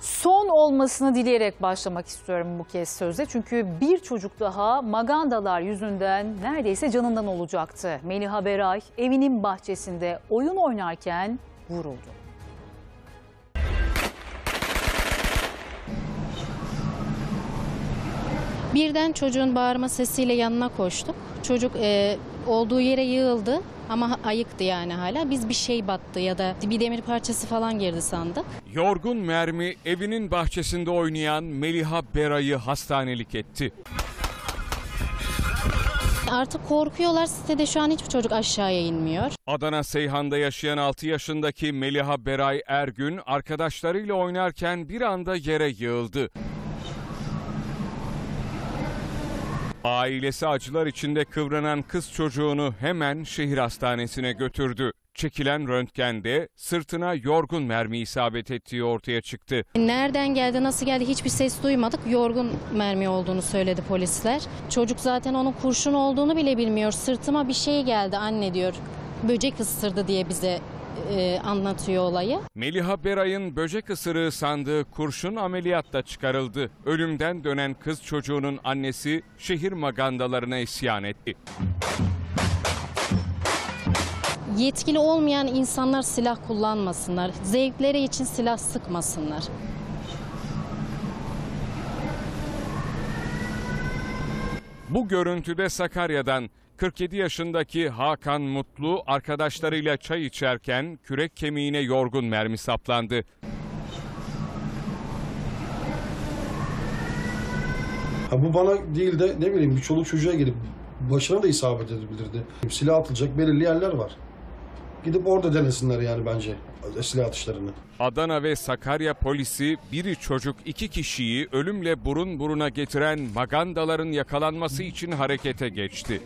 Son olmasını dileyerek başlamak istiyorum bu kez söze. Çünkü bir çocuk daha magandalar yüzünden neredeyse canından olacaktı. Meliha Beray evinin bahçesinde oyun oynarken vuruldu. Birden çocuğun bağırma sesiyle yanına koştuk. Çocuk e, olduğu yere yığıldı ama ayıktı yani hala. Biz bir şey battı ya da bir demir parçası falan girdi sandık. Yorgun mermi evinin bahçesinde oynayan Meliha Beray'ı hastanelik etti. Artık korkuyorlar. Sitede şu an hiçbir çocuk aşağıya inmiyor. Adana Seyhan'da yaşayan 6 yaşındaki Meliha Beray Ergün arkadaşlarıyla oynarken bir anda yere yığıldı. Ailesi acılar içinde kıvranan kız çocuğunu hemen şehir hastanesine götürdü. Çekilen röntgende sırtına yorgun mermi isabet ettiği ortaya çıktı. Nereden geldi, nasıl geldi hiçbir ses duymadık. Yorgun mermi olduğunu söyledi polisler. Çocuk zaten onun kurşun olduğunu bile bilmiyor. Sırtıma bir şey geldi anne diyor. Böcek ısırdı diye bize e, anlatıyor olayı. Meliha Beray'ın böcek ısırığı sandığı kurşun ameliyatta çıkarıldı. Ölümden dönen kız çocuğunun annesi şehir magandalarına isyan etti. Yetkili olmayan insanlar silah kullanmasınlar. Zevkleri için silah sıkmasınlar. Bu görüntüde Sakarya'dan 47 yaşındaki Hakan Mutlu arkadaşlarıyla çay içerken kürek kemiğine yorgun mermi saplandı. Ha bu bana değil de ne bileyim bir çoluk çocuğa gelip başına da isabet edebilirdi. Silah atılacak belirli yerler var. Gidip orada denesinler yani bence silah atışlarını. Adana ve Sakarya polisi biri çocuk iki kişiyi ölümle burun buruna getiren magandaların yakalanması için harekete geçti.